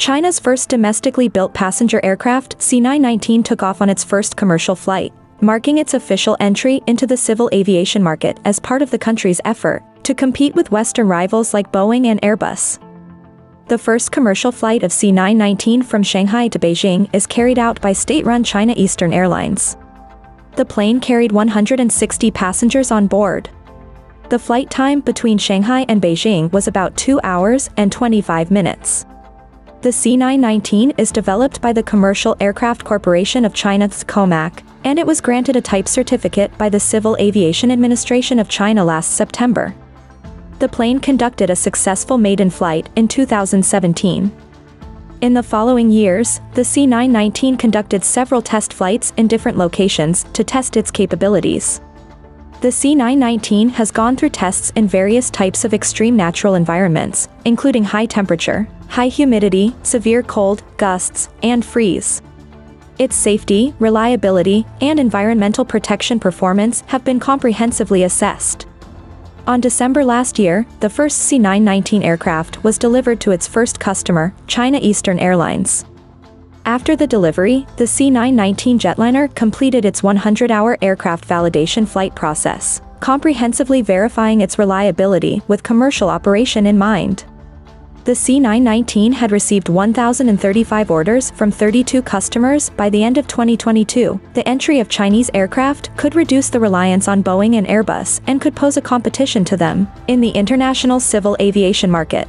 China's first domestically built passenger aircraft, C919 took off on its first commercial flight, marking its official entry into the civil aviation market as part of the country's effort to compete with Western rivals like Boeing and Airbus. The first commercial flight of C919 from Shanghai to Beijing is carried out by state-run China Eastern Airlines. The plane carried 160 passengers on board. The flight time between Shanghai and Beijing was about 2 hours and 25 minutes. The C919 is developed by the Commercial Aircraft Corporation of China's COMAC, and it was granted a type certificate by the Civil Aviation Administration of China last September the plane conducted a successful maiden flight in 2017. In the following years, the C919 conducted several test flights in different locations to test its capabilities. The C919 has gone through tests in various types of extreme natural environments, including high temperature, high humidity, severe cold, gusts, and freeze. Its safety, reliability, and environmental protection performance have been comprehensively assessed. On December last year, the first C919 aircraft was delivered to its first customer, China Eastern Airlines. After the delivery, the C919 jetliner completed its 100-hour aircraft validation flight process, comprehensively verifying its reliability with commercial operation in mind. The C919 had received 1,035 orders from 32 customers by the end of 2022. The entry of Chinese aircraft could reduce the reliance on Boeing and Airbus and could pose a competition to them in the international civil aviation market.